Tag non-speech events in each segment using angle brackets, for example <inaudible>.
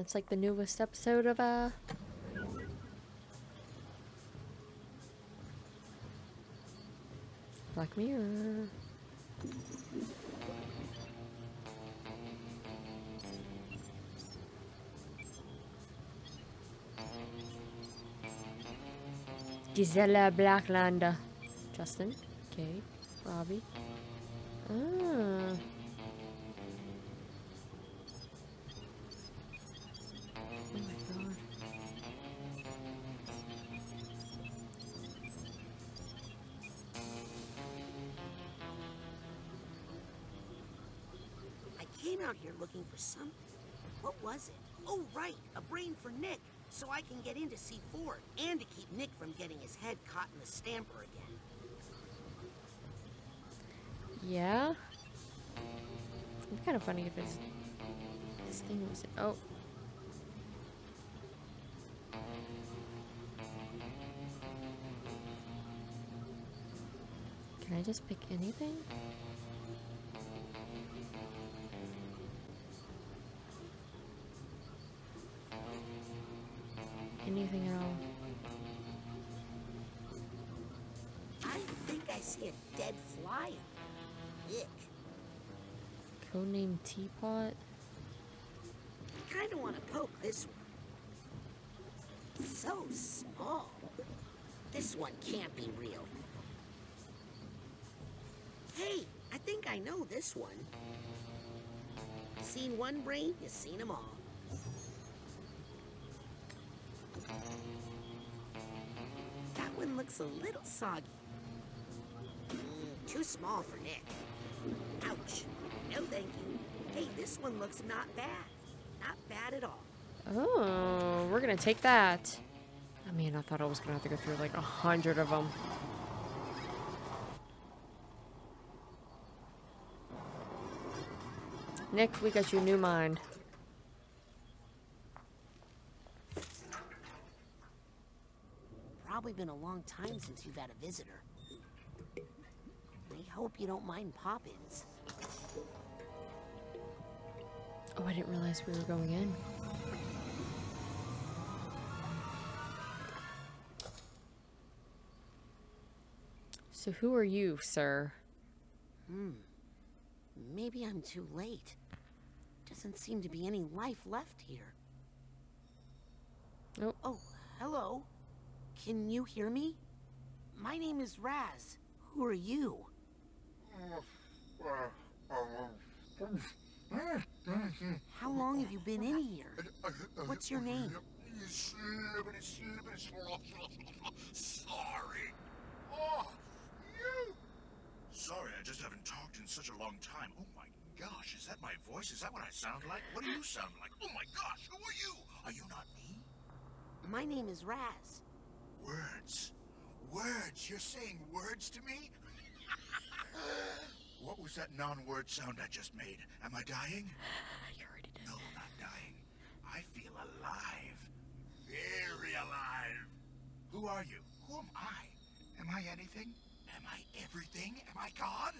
That's like the newest episode of uh Black Mirror. Gisela Blacklander. Justin. Kate. Robbie. Ah. For something. What was it? Oh, right, a brain for Nick, so I can get in to see Ford, and to keep Nick from getting his head caught in the stamper again. Yeah. Be kind of funny if it's this thing was oh. Can I just pick? Anything Teapot? I kinda wanna poke this one. So small. This one can't be real. Hey, I think I know this one. Seen one brain, you've seen them all. That one looks a little soggy. Mm, too small for Nick. Ouch. No thank you. Hey, this one looks not bad. Not bad at all. Oh, we're gonna take that. I mean, I thought I was gonna have to go through like a hundred of them. Nick, we got you a new mind. Probably been a long time since you've had a visitor. I hope you don't mind pop-ins. Oh, I didn't realize we were going in. So who are you, sir? Hmm. Maybe I'm too late. Doesn't seem to be any life left here. Nope. Oh, hello. Can you hear me? My name is Raz. Who are you? Uh, uh, uh, How long have you been in here? What's your name? Sorry. Oh, you. Sorry, I just haven't talked in such a long time. Oh my gosh, is that my voice? Is that what I sound like? What do you sound like? Oh my gosh, who are you? Are you not me? My name is Raz. Words. Words. You're saying words to me? <laughs> what was that non-word sound I just made? Am I dying? <sighs> You already did. No, not dying. I feel alive. Very alive. Who are you? Who am I? Am I anything? Am I everything? Am I God?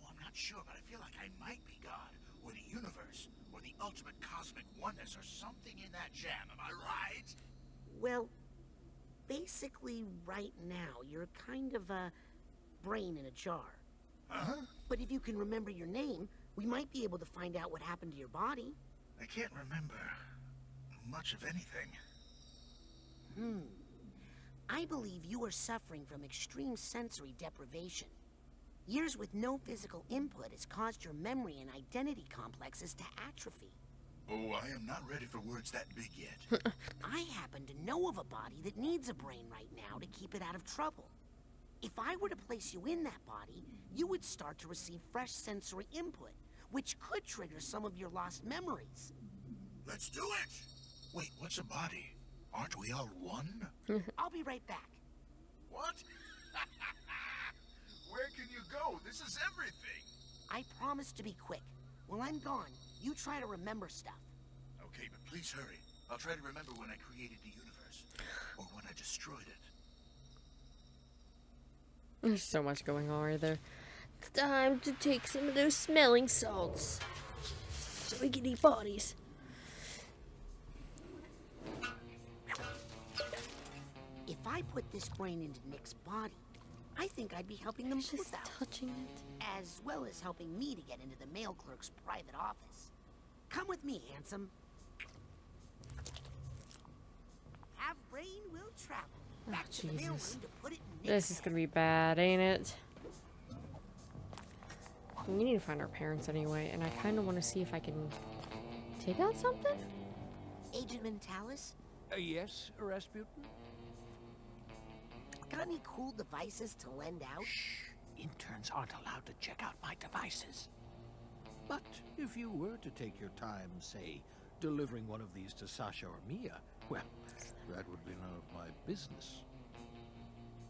Oh, I'm not sure, but I feel like I might be God, or the universe, or the ultimate cosmic oneness, or something in that jam. Am I right? Well, basically, right now, you're kind of a brain in a jar. Huh? But if you can remember your name, we might be able to find out what happened to your body. I can't remember much of anything. Hmm. I believe you are suffering from extreme sensory deprivation. Years with no physical input has caused your memory and identity complexes to atrophy. Oh, I am not ready for words that big yet. <laughs> <laughs> I happen to know of a body that needs a brain right now to keep it out of trouble. If I were to place you in that body, you would start to receive fresh sensory input, which could trigger some of your lost memories. Let's do it! Wait, what's a body? Aren't we all one? <laughs> I'll be right back. What? <laughs> Where can you go? This is everything. I promise to be quick. While I'm gone, you try to remember stuff. Okay, but please hurry. I'll try to remember when I created the universe. Or when I destroyed it. There's so much going on right there. It's time to take some of those smelling salts. So we can eat bodies. If I put this brain into Nick's body, I think I'd be helping them Just out. touching it. As well as helping me to get into the mail clerk's private office. Come with me, handsome. Have brain will travel back oh, to Jesus. the to put it this is gonna be bad, ain't it? We need to find our parents anyway, and I kind of want to see if I can take out something. Agent Mentallis, Uh, yes, Rasputin? got any cool devices to lend out? Shh. Interns aren't allowed to check out my devices. But if you were to take your time, say, delivering one of these to Sasha or Mia, well, that would be none of my business.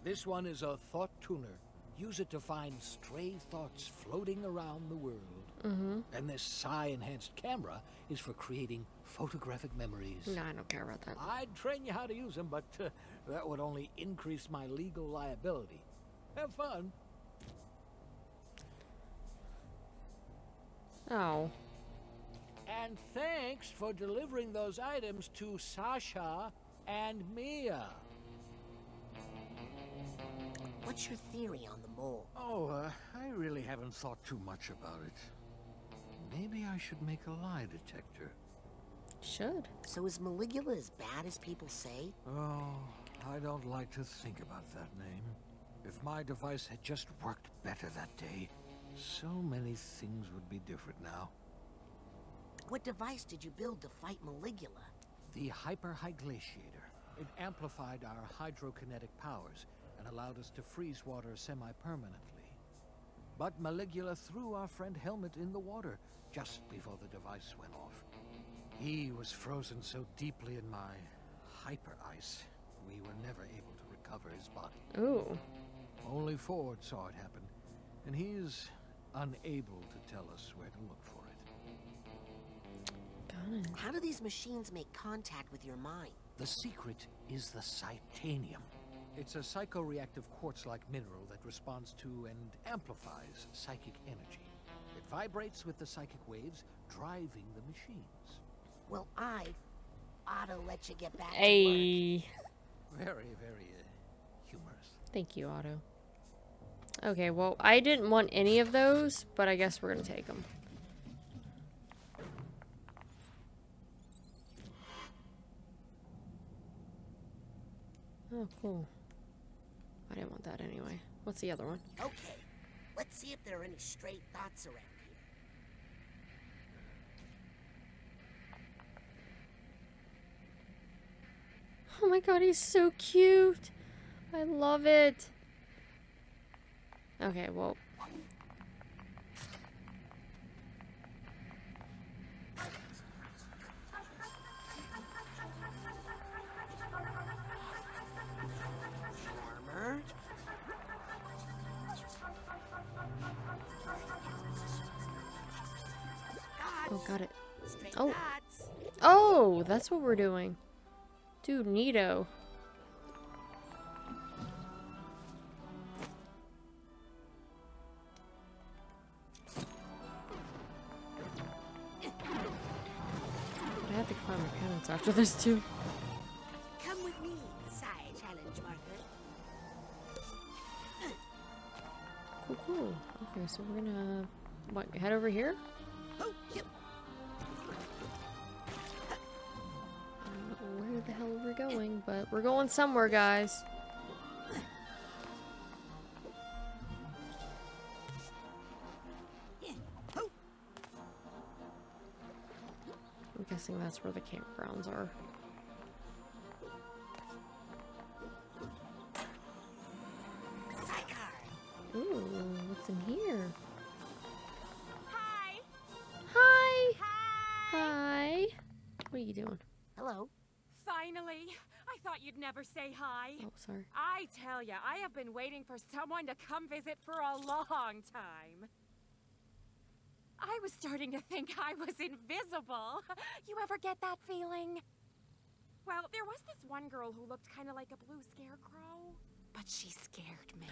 This one is a thought tuner. Use it to find stray thoughts floating around the world. Mm-hmm. And this psi-enhanced camera is for creating photographic memories. No, I don't care about that. I'd train you how to use them, but uh, that would only increase my legal liability. Have fun. Oh. And thanks for delivering those items to Sasha and Mia. What's your theory on the mole? Oh, uh, I really haven't thought too much about it. Maybe I should make a lie detector. Should. So is Maligula as bad as people say? Oh, I don't like to think about that name. If my device had just worked better that day, so many things would be different now. What device did you build to fight Maligula? The Hyper Glaciator. It amplified our hydrokinetic powers and allowed us to freeze water semi-permanently. But Maligula threw our friend Helmut in the water just before the device went off. He was frozen so deeply in my hyper ice, we were never able to recover his body. Ooh. Only Ford saw it happen, and he's unable to tell us where to look for it. Got. How do these machines make contact with your mind? The secret is the Psitanium. It's a psychoreactive quartz-like mineral that responds to and amplifies psychic energy. It vibrates with the psychic waves, driving the machines. Well, I ought to let you get back to work. Hey. <laughs> Very, very uh, humorous. Thank you, Otto. Okay, well, I didn't want any of those, but I guess we're gonna take them. Oh, cool. I didn't want that anyway. What's the other one? Okay, let's see if there are any stray thoughts around here. Oh my god, he's so cute. I love it. Okay, well. Got it. Oh. Oh, that's what we're doing. Dude, neato. I have to find my parents after this too. Somewhere, guys. I'm guessing that's where the campgrounds are. Sorry. I tell ya, I have been waiting for someone to come visit for a long time. I was starting to think I was invisible. <laughs> You ever get that feeling? Well, there was this one girl who looked kind of like a blue scarecrow, but she scared me.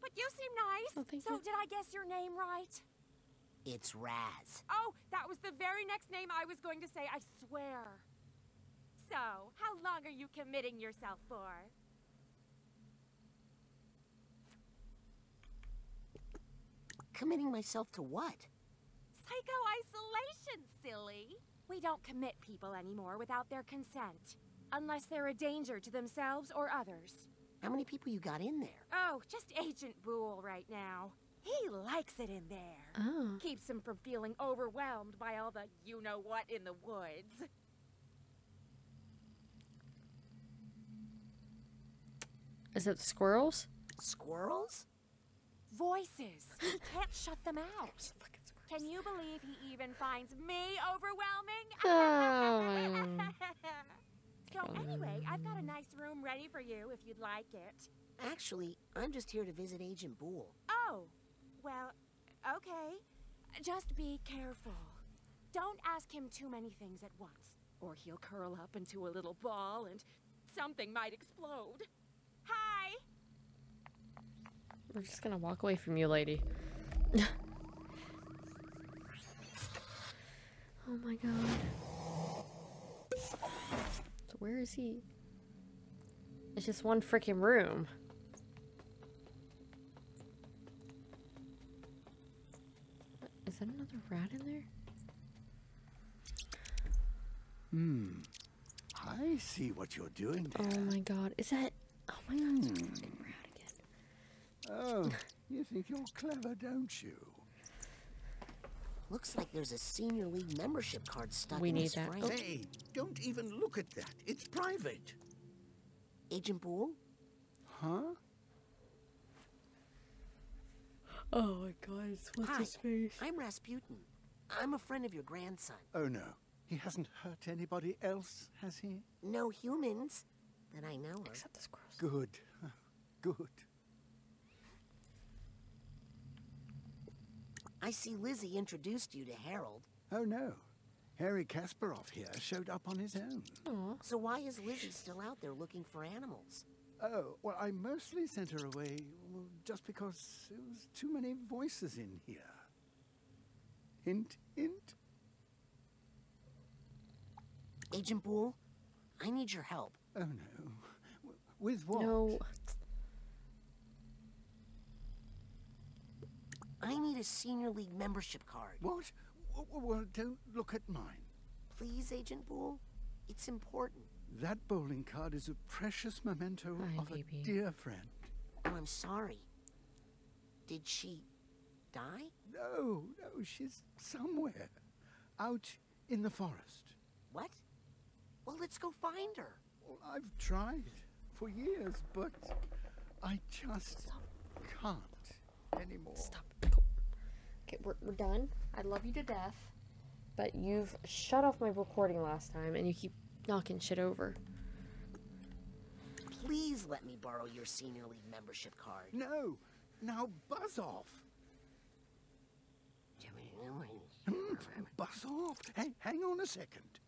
But you seem nice. Oh, thank so you. did I guess your name right? It's Raz. Oh, that was the very next name I was going to say, I swear. So, how long are you committing yourself for? Committing myself to what? Psycho-isolation, silly! We don't commit people anymore without their consent. Unless they're a danger to themselves or others. How many people you got in there? Oh, just Agent Boole right now. He likes it in there. Oh. Keeps him from feeling overwhelmed by all the you-know-what in the woods. Is it the squirrels? Squirrels? Voices. He can't shut them out. Can you believe he even finds me overwhelming? Oh. <laughs> so anyway, I've got a nice room ready for you if you'd like it. Actually, I'm just here to visit Agent Boole. Oh, well, okay. Just be careful. Don't ask him too many things at once, or he'll curl up into a little ball and something might explode. Hi! We're just gonna walk away from you, lady. <laughs> oh my god. So where is he? It's just one freaking room. Is that another rat in there? Hmm. I see what you're doing there. Oh my god. Is that Oh my god, it's a freaking rat again. Oh, <laughs> you think you're clever, don't you? Looks like there's a senior league membership card stuck We in need his that. frame. Hey, don't even look at that. It's private. Agent Boole? Huh? Oh my god, it's what's Hi, his face? I'm Rasputin. I'm a friend of your grandson. Oh no. He hasn't hurt anybody else, has he? No humans that I know of. Except the squirrels. Good. <laughs> Good. I see Lizzie introduced you to Harold. Oh no. Harry Kasparov here showed up on his own. Aw. So why is Lizzie still out there looking for animals? Oh, well, I mostly sent her away just because there was too many voices in here. Hint, hint. Agent Boole, I need your help. Oh no. W- With what? No. I need a senior league membership card. What? W- w- Well, don't look at mine. Please, Agent Boole? It's important. That bowling card is a precious memento Hi, of baby. a dear friend. Oh, I'm sorry. Did she die? No, no, she's somewhere. Out in the forest. What? Well, let's go find her. Well, I've tried for years, but I just can't anymore. Stop. Go. Okay, we're, we're done. I love you to death. But you've shut off my recording last time and you keep knocking shit over. Please let me borrow your senior league membership card. No, now buzz off. Hmm, Buzz off. Hey, hang on a second.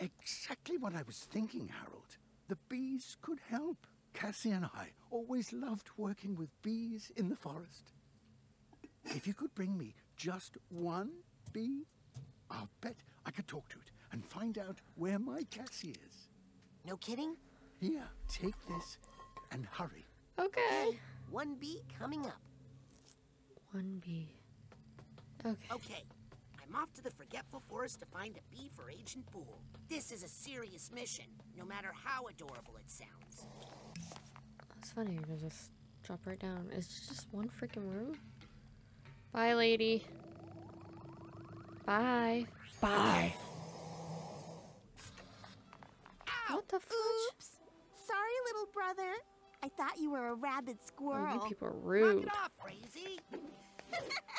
Exactly what I was thinking, Harold. The bees could help. Cassie and I always loved working with bees in the forest. If you could bring me just one bee, I'll bet I could talk to it and find out where my Cassie is. No kidding? Here, take this and hurry. Okay. One bee coming up. One bee. Okay. Okay. I'm off to the Forgetful Forest to find a bee for Agent Boole. This is a serious mission, no matter how adorable it sounds. That's funny. You just drop right down. It's just one freaking room. Bye, lady. Bye. Bye. What the fudge? Oops. Sorry, little brother. I thought you were a rabid Oh, squirrel. you people are Knock rude. <laughs>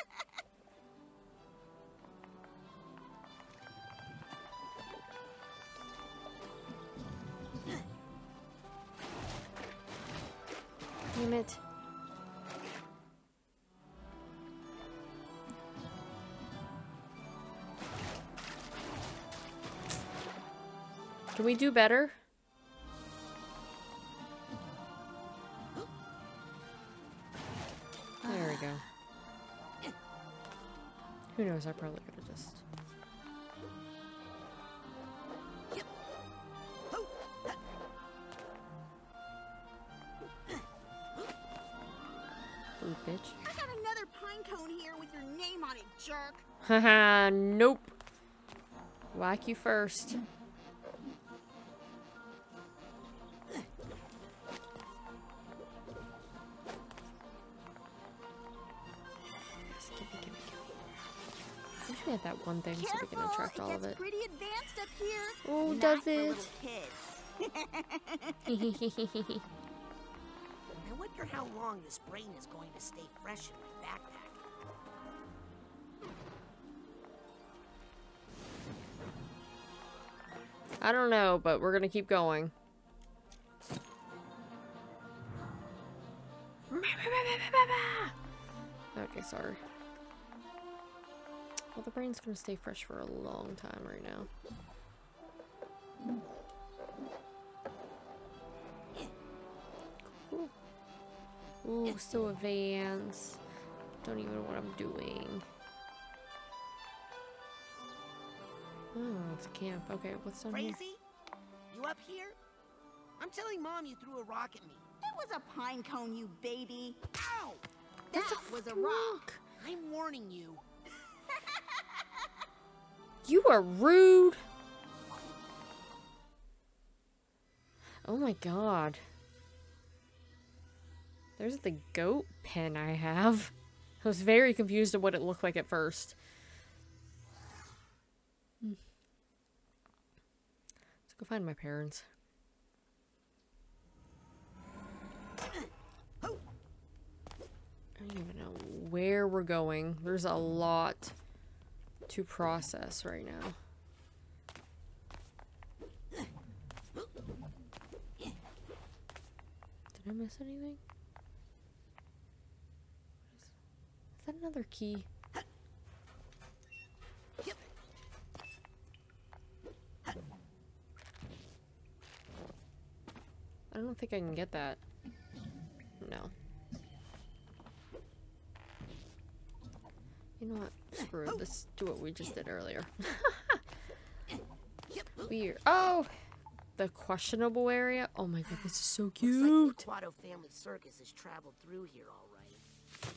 Can we do better? There we go. Who knows, I probably could have just... Ooh, bitch. I got another pine cone here with your name on it, jerk. Haha, nope. Whack you first. Wish we had that one thing so we can attract all of it. pretty advanced up here. Oh, Not does it? <laughs> I wonder how long this brain is going to stay fresh in my backpack. I don't know, but we're gonna keep going. Okay, sorry. Well, the brain's gonna stay fresh for a long time right now. Cool. Ooh, still advance. Don't even know what I'm doing. Oh, it's a camp. Okay, what's down here? Crazy? You up here? I'm telling Mom you threw a rock at me. It was a pine cone, you baby. Ow! That was a rock. I'm warning you. You are rude. Oh my god. There's the goat pen I have. I was very confused at what it looked like at first. Hmm. Let's go find my parents. I don't even know where we're going. There's a lot to process right now. Did I miss anything? Is that another key? I don't think I can get that. No. You know what? Screw it. Let's do what we just did earlier. <laughs> Weird. Oh! The questionable area? Oh my god, this is so Looks cute! like the Aquato family circus has traveled through here all right.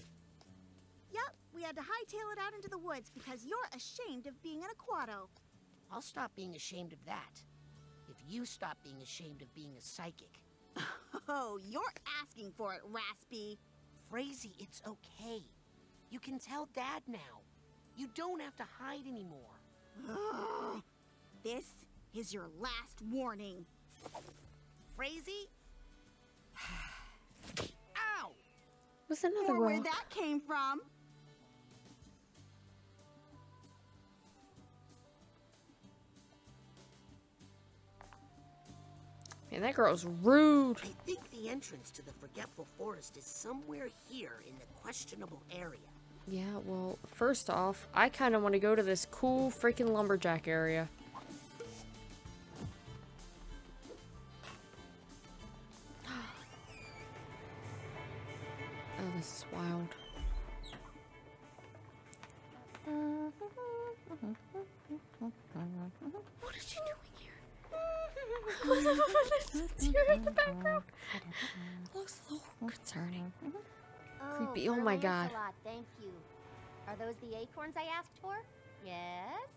Yep, we had to hightail it out into the woods because you're ashamed of being an Aquato. I'll stop being ashamed of that. If you stop being ashamed of being a psychic. <laughs> Oh, you're asking for it, Raspy. Frazie, it's okay. You can tell Dad now. You don't have to hide anymore. Ugh. <gasps> This is your last warning. Frazie? <sighs> Ow! What's another Or where that came from. Man, that girl's rude. I think the entrance to the Forgetful Forest is somewhere here in the questionable area. Yeah, well, first off, I kind of want to go to this cool freaking lumberjack area. <gasps> Oh, this is wild. What is she doing here? <laughs> What is here in the background? Looks a little concerning. Oh, Creepy. Oh Sir my God. Lancelot, thank you. Are those the acorns I asked for? Yes?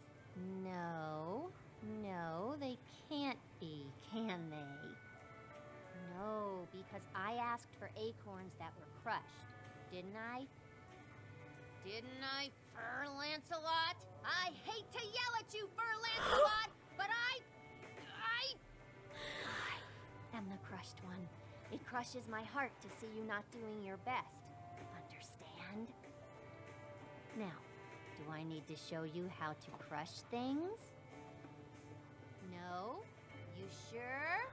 No. No, they can't be, can they? No, because I asked for acorns that were crushed, didn't I? Didn't I, Fur Lancelot? I hate to yell at you, Fur Lancelot, <gasps> but I. I. I am the crushed one. It crushes my heart to see you not doing your best. Now, do I need to show you how to crush things? No? You sure?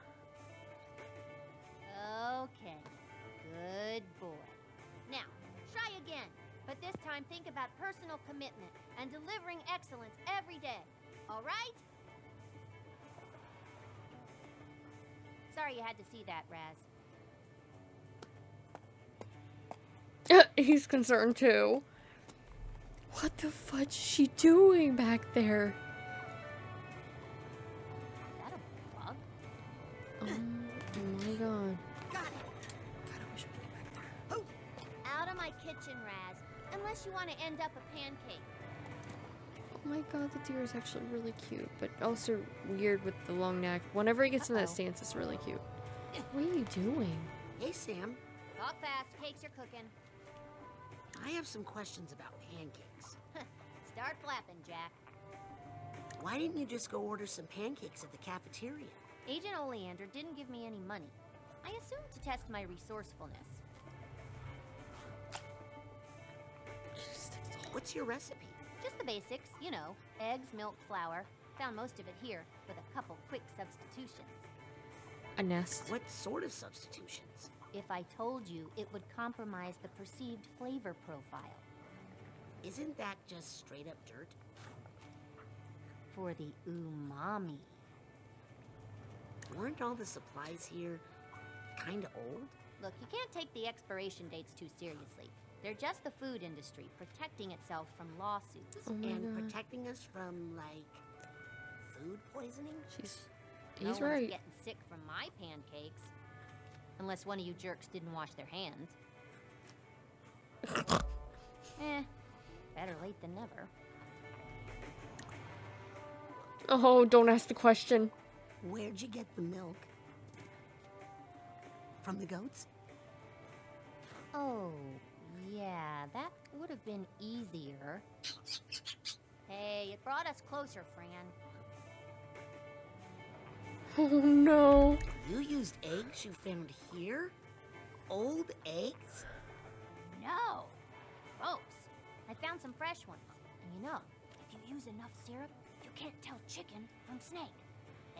Okay. Good boy. Now, try again. But this time think about personal commitment and delivering excellence every day. All right? Sorry you had to see that, Raz. <laughs> He's concerned too. What the fudge is she doing back there? Is that a bug? Oh my god. Got it! God, I wish we could get back there. Oh. Out of my kitchen Unless you want to end up a pancake. Oh my god, the deer is actually really cute, but also weird with the long neck. Whenever he gets in Uh-oh. that stance, it's really cute. What are you doing? Hey, Sam. Talk fast, cakes are cooking. I have some questions about pancakes. Start flapping, Jack. Why didn't you just go order some pancakes at the cafeteria? Agent Oleander didn't give me any money. I assumed to test my resourcefulness. What's your recipe? Just the basics, you know. Eggs, milk, flour. Found most of it here, with a couple quick substitutions. A nest. What sort of substitutions? If I told you, it would compromise the perceived flavor profile. Isn't that just straight up dirt? For the umami. Weren't all the supplies here kinda old? Look, you can't take the expiration dates too seriously. They're just the food industry protecting itself from lawsuits. Oh and god. protecting us from, like, food poisoning? She's. no He's one's right. getting sick from my pancakes. Unless one of you jerks didn't wash their hands. <laughs> eh, better late than never. Oh, don't ask the question. Where'd you get the milk? From the goats? Oh, yeah, that would have been easier. Hey, it brought us closer, Fran. <laughs> Oh no. You used eggs you found here? Old eggs? No! Gross. I found some fresh ones. And you know, if you use enough syrup, you can't tell chicken from snake.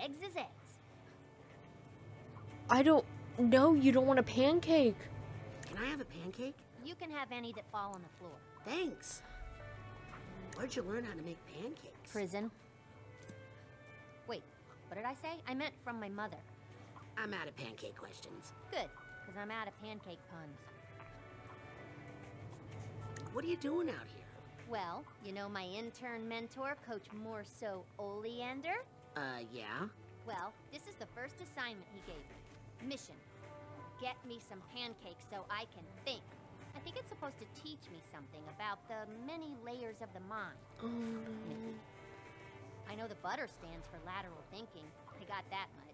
Eggs is eggs. I don't. No, you don't want a pancake. Can I have a pancake? You can have any that fall on the floor. Thanks. Where'd you learn how to make pancakes? Prison. Wait, what did I say? I meant from my mother. I'm out of pancake questions. Good, because I'm out of pancake puns. What are you doing out here? Well, you know my intern mentor, Coach Morceau Oleander? Uh, yeah? Well, this is the first assignment he gave me. Mission. Get me some pancakes so I can think. I think it's supposed to teach me something about the many layers of the mind. Oh no. I know the butter stands for lateral thinking. I got that much.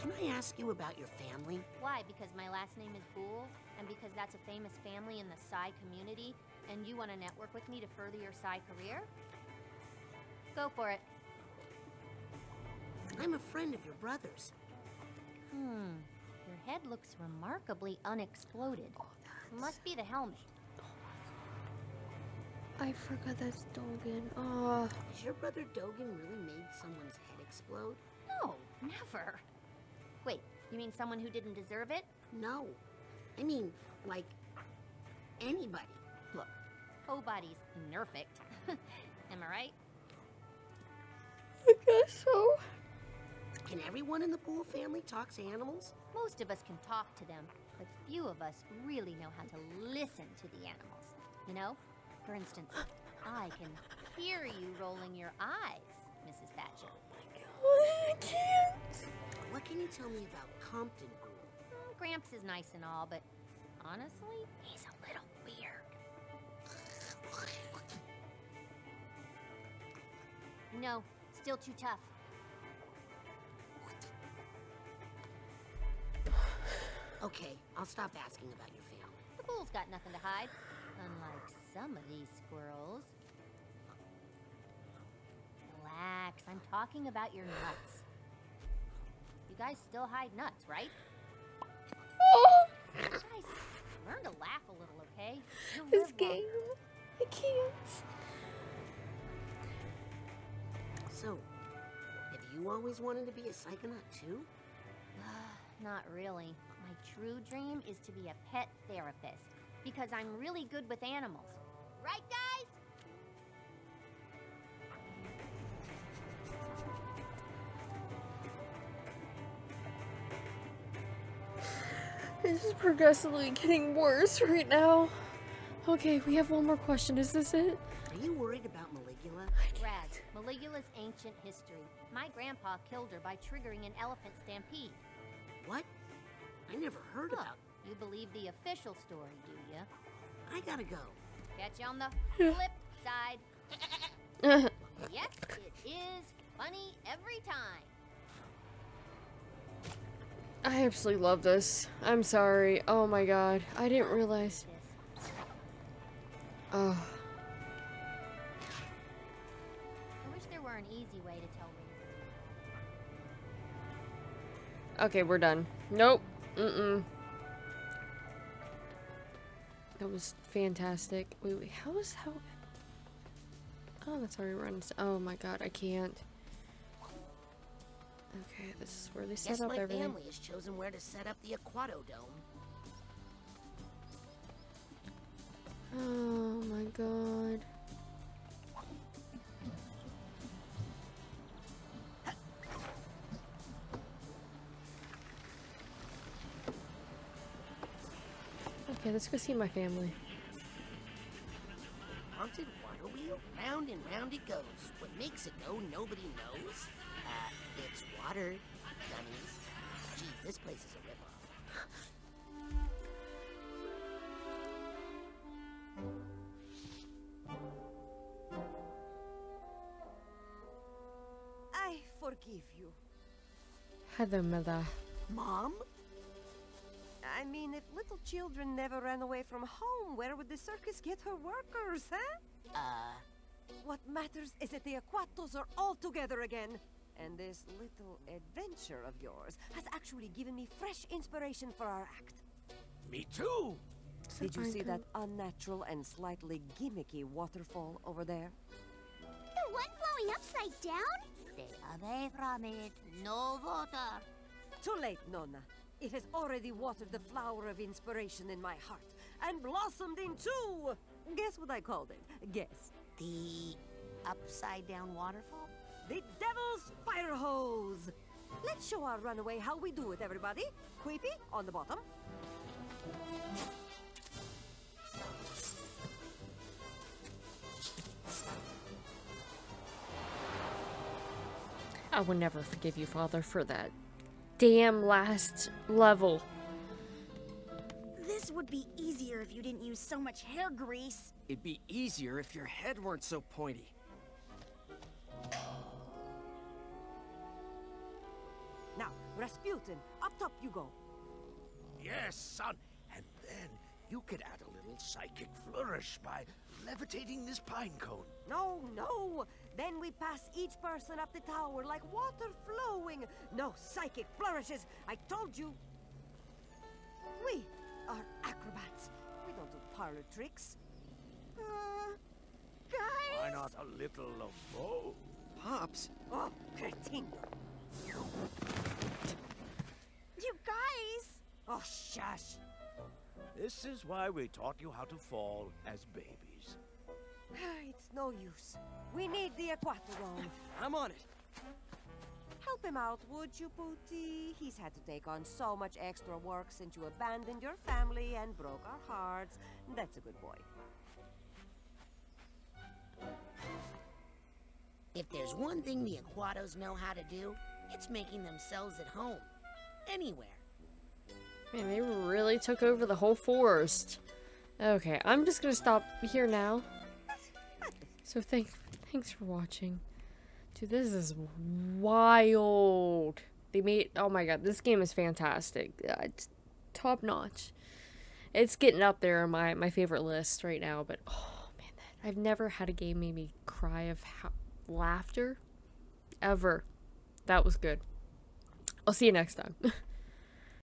Can I ask you about your family? Why? Because my last name is Boole, and because that's a famous family in the Psi community, and you want to network with me to further your Psi career? Go for it. I'm a friend of your brother's. Hmm. Your head looks remarkably unexploded. Must be the helmet. I forgot that's Dogen. Oh. Has your brother Dogen really made someone's head explode? No, never. Wait, you mean someone who didn't deserve it? No. I mean, like, anybody. Look, Body's nerfect. <laughs> Am I right? I guess so. Can everyone in the Boole family talk to animals? Most of us can talk to them, but few of us really know how to listen to the animals. You know? For instance, <gasps> I can hear you rolling your eyes, Mrs. Thatcher. Oh I can't. What can you tell me about Compton Boole? Gramps is nice and all, but honestly, he's a little weird. No, still too tough. Okay, I'll stop asking about your family. The bull's got nothing to hide, unlike some of these squirrels. Relax, I'm talking about your nuts. You guys still hide nuts, right? Guys, learn to laugh a little, okay? You'll this game. longer. I can't. So, have you always wanted to be a psychonaut too? <sighs> Not really. My true dream is to be a pet therapist because I'm really good with animals. Right, guys? This is progressively getting worse right now. Okay, we have one more question. Is this it? Are you worried about Maligula? Raz, Maligula's ancient history. My grandpa killed her by triggering an elephant stampede. What? I never heard Look, about. you believe the official story, do you? I gotta go. Catch you on the flip side. <laughs> Yes, it is funny every time. I absolutely love this. I'm sorry. Oh my god. I didn't realize. Oh. I wish there were an easy way to tell reasons. Okay, we're done. Nope. Mm-mm. That was fantastic. Wait, wait. How is how? Oh, that's already run. Oh my god, I can't. Okay, this is where they set Guess up my everything. family has chosen where to set up the Aquato Dome. Oh my god. Okay, let's go see my family. Haunted water wheel? Round and round it goes. What makes it go, nobody knows. Uh, it's water, dummies. Geez, this place is a ripoff. I forgive you. Hello, mother. Mom? I mean, if little children never ran away from home, where would the circus get her workers, huh? Uh, What matters is that the Aquatos are all together again. And this little adventure of yours has actually given me fresh inspiration for our act. Me too. Did you see that unnatural and slightly gimmicky waterfall over there? The one flowing upside down? Stay away from it. No water. Too late, Nonna. It has already watered the flower of inspiration in my heart and blossomed into. Guess what I called it? Guess. the upside down waterfall? The Devil's Fire Hose! Let's show our runaway how we do it, everybody. Creepy on the bottom. I will never forgive you, Father, for that damn last level. This would be easier if you didn't use so much hair grease. It'd be easier if your head weren't so pointy. Rasputin, up top you go. Yes, son. And then you could add a little psychic flourish by levitating this pine cone. No, no! Then we pass each person up the tower like water flowing. No psychic flourishes, I told you. We are acrobats. We don't do parlor tricks. Uh, guys? Why not a little of both? Pops, Oh, cretino. You guys? Oh, shush. This is why we taught you how to fall as babies. <sighs> It's no use. We need the Aquatodome. <laughs> I'm on it. Help him out, would you, Pooty? He's had to take on so much extra work since you abandoned your family and broke our hearts. That's a good boy. If there's one thing the Aquatos know how to do, it's making themselves at home. Anywhere. Man, they really took over the whole forest. Okay, I'm just gonna stop here now. So thank, thanks for watching. Dude, this is wild. They made, oh my god, this game is fantastic. Uh, it's top notch. It's getting up there on my, my favorite list right now, but oh man, that, I've never had a game make me cry of laughter. Ever. That was good. I'll see you next time. <laughs>